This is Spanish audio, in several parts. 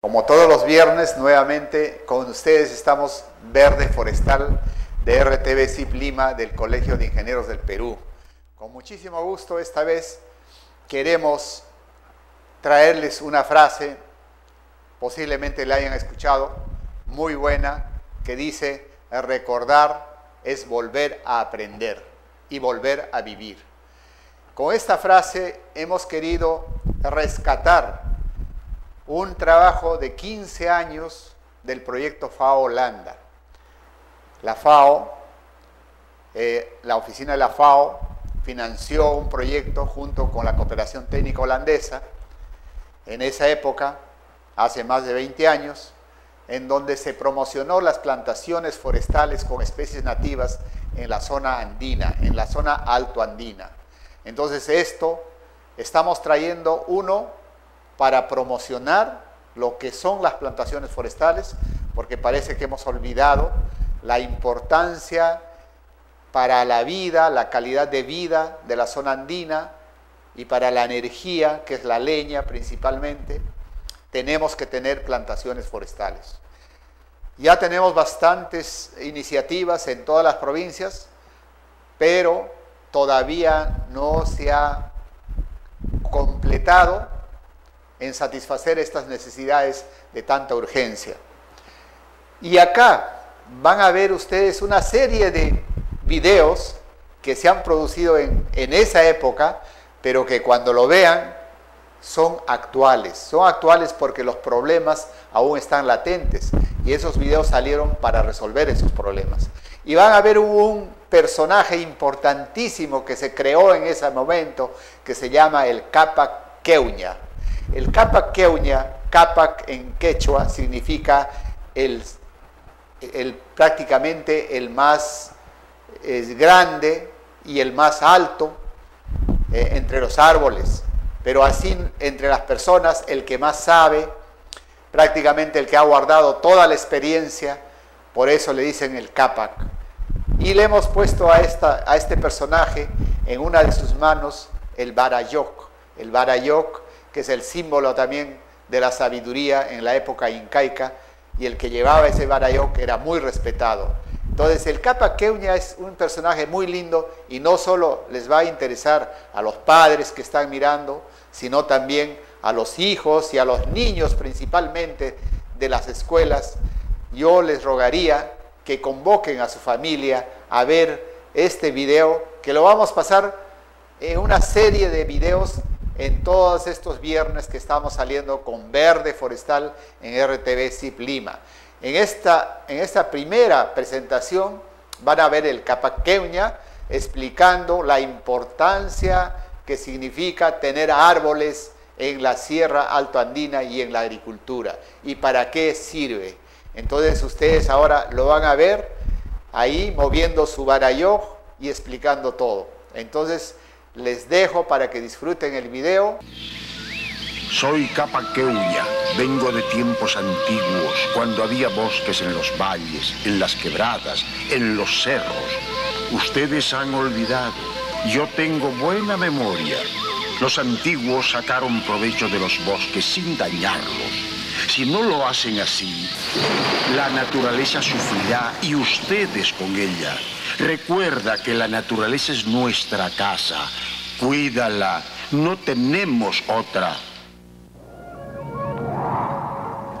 Como todos los viernes, nuevamente con ustedes estamos Verde Forestal de RTV CIP Lima del Colegio de Ingenieros del Perú. Con muchísimo gusto esta vez queremos traerles una frase, posiblemente la hayan escuchado, muy buena, que dice, recordar es volver a aprender y volver a vivir. Con esta frase hemos querido rescatar un trabajo de 15 años del proyecto FAO Holanda. La FAO, eh, la oficina de la FAO, financió un proyecto junto con la cooperación técnica holandesa en esa época, hace más de 20 años, en donde se promocionó las plantaciones forestales con especies nativas en la zona andina, en la zona alto andina. Entonces esto estamos trayendo uno para promocionar lo que son las plantaciones forestales, porque parece que hemos olvidado la importancia para la vida, la calidad de vida de la zona andina y para la energía, que es la leña principalmente, tenemos que tener plantaciones forestales. Ya tenemos bastantes iniciativas en todas las provincias, pero todavía no se ha completado en satisfacer estas necesidades de tanta urgencia. Y acá van a ver ustedes una serie de videos que se han producido en, esa época, pero que cuando lo vean son actuales. Son actuales porque los problemas aún están latentes y esos videos salieron para resolver esos problemas. Y van a ver un personaje importantísimo que se creó en ese momento que se llama el Capac Queuña. El Capac Queuña, Capac en quechua, significa el, prácticamente el más grande y el más alto eh, entre los árboles, pero así entre las personas el que más sabe, prácticamente el que ha guardado toda la experiencia, por eso le dicen el Capac. Y le hemos puesto a, esta, a este personaje en una de sus manos el Barayok. El Barayok, que es el símbolo también de la sabiduría en la época incaica, y el que llevaba ese Barayok era muy respetado. Entonces el Capa Queuña es un personaje muy lindo y no solo les va a interesar a los padres que están mirando, sino también a los hijos y a los niños principalmente de las escuelas. Yo les rogaría que convoquen a su familia a ver este video, que lo vamos a pasar en una serie de videos en todos estos viernes que estamos saliendo con Verde Forestal en RTV CIP Lima. En esta, en esta primera presentación van a ver el Capaqueña explicando la importancia que significa tener árboles en la sierra alto andina y en la agricultura y para qué sirve. Entonces ustedes ahora lo van a ver ahí moviendo su barayoj y explicando todo. Entonces les dejo para que disfruten el video. Soy Capaqueuña, vengo de tiempos antiguos, cuando había bosques en los valles, en las quebradas, en los cerros. Ustedes han olvidado, yo tengo buena memoria. Los antiguos sacaron provecho de los bosques sin dañarlos si no lo hacen así, la naturaleza sufrirá y ustedes con ella. Recuerda que la naturaleza es nuestra casa. Cuídala. No tenemos otra.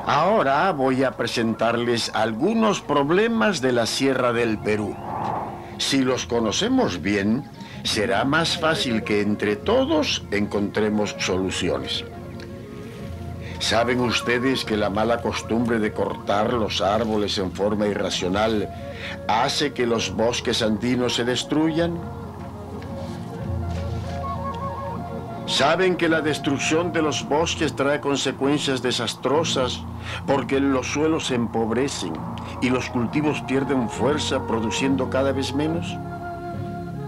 Ahora voy a presentarles algunos problemas de la Sierra del Perú. Si los conocemos bien, será más fácil que entre todos encontremos soluciones. ¿Saben ustedes que la mala costumbre de cortar los árboles en forma irracional hace que los bosques andinos se destruyan? ¿Saben que la destrucción de los bosques trae consecuencias desastrosas porque los suelos se empobrecen y los cultivos pierden fuerza produciendo cada vez menos?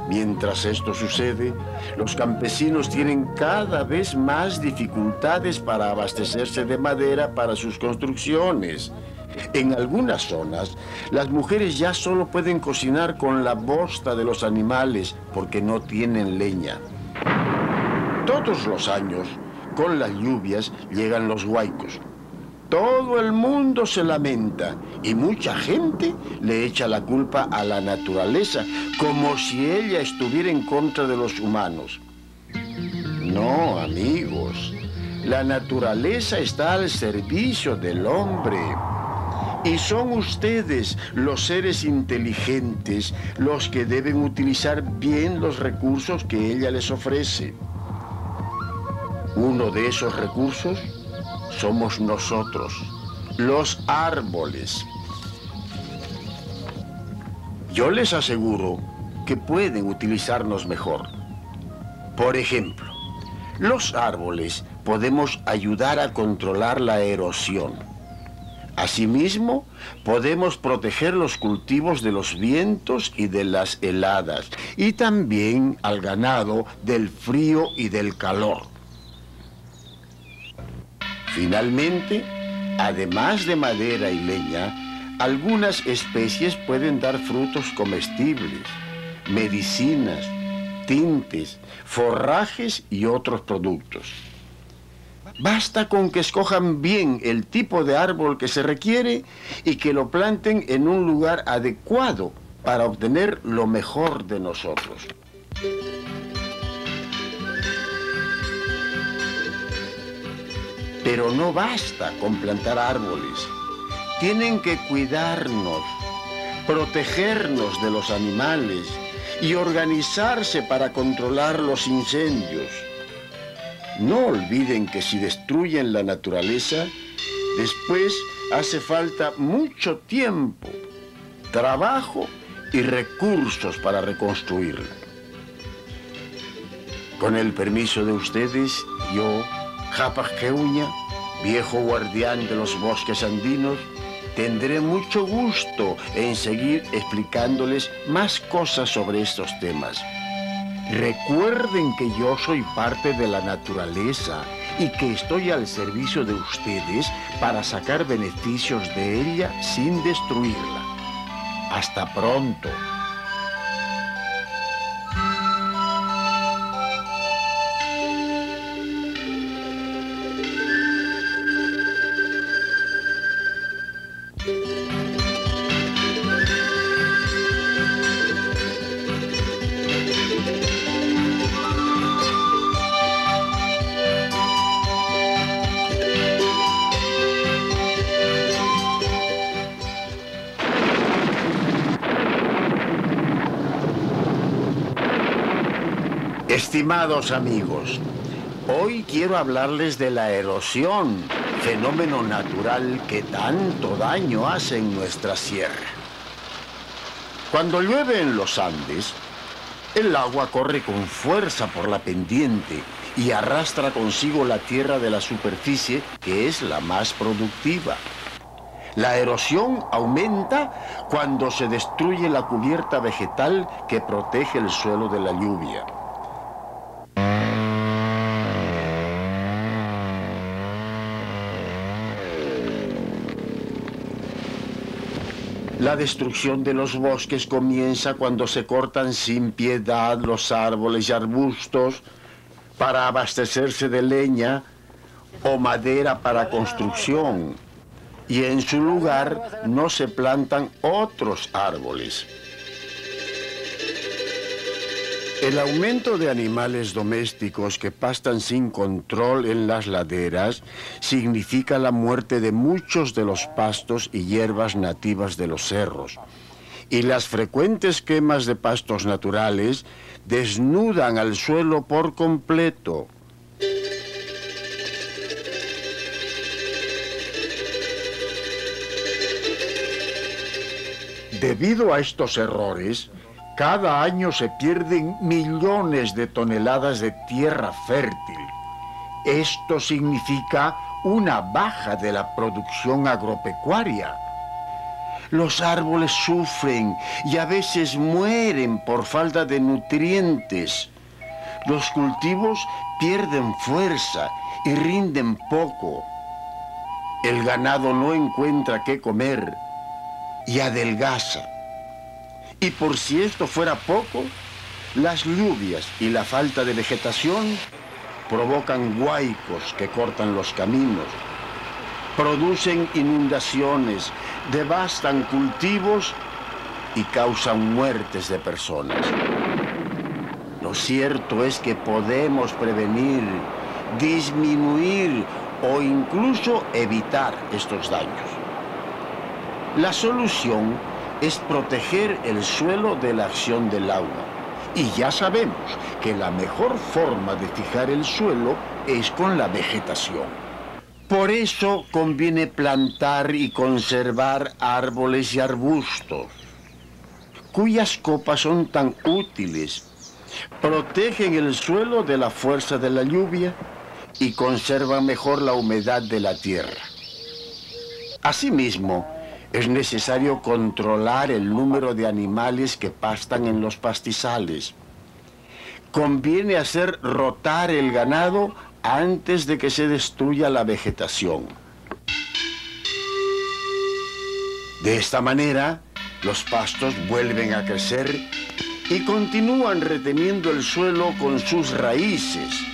Mientras esto sucede, los campesinos tienen cada vez más dificultades para abastecerse de madera para sus construcciones. En algunas zonas, las mujeres ya solo pueden cocinar con la bosta de los animales porque no tienen leña. Todos los años, con las lluvias, llegan los huaicos. Todo el mundo se lamenta y mucha gente le echa la culpa a la naturaleza, como si ella estuviera en contra de los humanos. No, amigos, la naturaleza está al servicio del hombre. Y son ustedes, los seres inteligentes, los que deben utilizar bien los recursos que ella les ofrece. Uno de esos recursos somos nosotros, los árboles. Yo les aseguro que pueden utilizarnos mejor. Por ejemplo, los árboles podemos ayudar a controlar la erosión. Asimismo, podemos proteger los cultivos de los vientos y de las heladas, y también al ganado del frío y del calor. Finalmente, además de madera y leña, algunas especies pueden dar frutos comestibles, medicinas, tintes, forrajes y otros productos. Basta con que escojan bien el tipo de árbol que se requiere y que lo planten en un lugar adecuado para obtener lo mejor de nosotros. Pero no basta con plantar árboles. Tienen que cuidarnos, protegernos de los animales y organizarse para controlar los incendios. No olviden que si destruyen la naturaleza, después hace falta mucho tiempo, trabajo y recursos para reconstruirla. Con el permiso de ustedes, yo Japajeuña, viejo guardián de los bosques andinos, tendré mucho gusto en seguir explicándoles más cosas sobre estos temas. Recuerden que yo soy parte de la naturaleza y que estoy al servicio de ustedes para sacar beneficios de ella sin destruirla. Hasta pronto. Estimados amigos, hoy quiero hablarles de la erosión, fenómeno natural que tanto daño hace en nuestra sierra. Cuando llueve en los Andes, el agua corre con fuerza por la pendiente y arrastra consigo la tierra de la superficie, que es la más productiva. La erosión aumenta cuando se destruye la cubierta vegetal que protege el suelo de la lluvia. La destrucción de los bosques comienza cuando se cortan sin piedad los árboles y arbustos para abastecerse de leña o madera para construcción y en su lugar no se plantan otros árboles. El aumento de animales domésticos que pastan sin control en las laderas significa la muerte de muchos de los pastos y hierbas nativas de los cerros. Y las frecuentes quemas de pastos naturales desnudan al suelo por completo. Debido a estos errores, cada año se pierden millones de toneladas de tierra fértil. Esto significa una baja de la producción agropecuaria. Los árboles sufren y a veces mueren por falta de nutrientes. Los cultivos pierden fuerza y rinden poco. El ganado no encuentra qué comer y adelgaza. Y por si esto fuera poco, las lluvias y la falta de vegetación provocan huaicos que cortan los caminos. producen inundaciones, devastan cultivos y causan muertes de personas. Lo cierto es que podemos prevenir, disminuir o incluso evitar estos daños. La solución es proteger el suelo de la acción del agua. Y ya sabemos que la mejor forma de fijar el suelo es con la vegetación. Por eso conviene plantar y conservar árboles y arbustos, cuyas copas son tan útiles. Protegen el suelo de la fuerza de la lluvia y conservan mejor la humedad de la tierra. Asimismo, es necesario controlar el número de animales que pastan en los pastizales. Conviene hacer rotar el ganado antes de que se destruya la vegetación. De esta manera, los pastos vuelven a crecer y continúan reteniendo el suelo con sus raíces.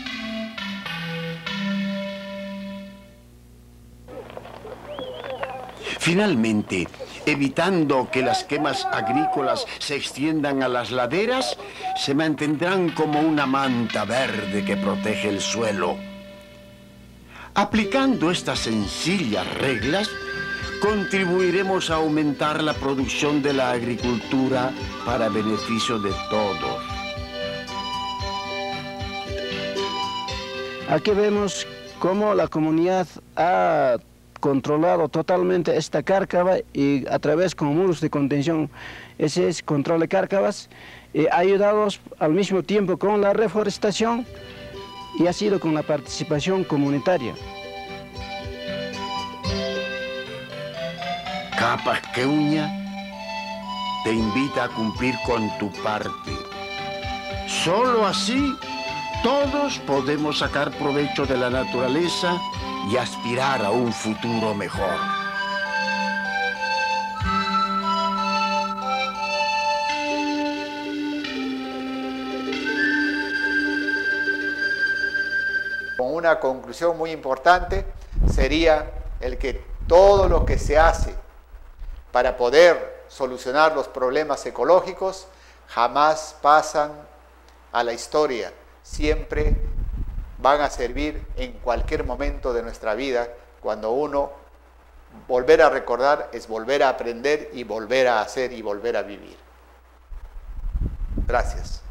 Finalmente, evitando que las quemas agrícolas se extiendan a las laderas, se mantendrán como una manta verde que protege el suelo. Aplicando estas sencillas reglas, contribuiremos a aumentar la producción de la agricultura para beneficio de todos. Aquí vemos cómo la comunidad ha controlado totalmente esta cárcava y a través con muros de contención, ese es control de cárcavas, eh, ayudados al mismo tiempo con la reforestación y ha sido con la participación comunitaria. Capas Queuña te invita a cumplir con tu parte. Solo así todos podemos sacar provecho de la naturaleza y aspirar a un futuro mejor. Con una conclusión muy importante sería el que todo lo que se hace para poder solucionar los problemas ecológicos jamás pasan a la historia, siempre van a servir en cualquier momento de nuestra vida cuando uno volver a recordar es volver a aprender y volver a hacer y volver a vivir. Gracias.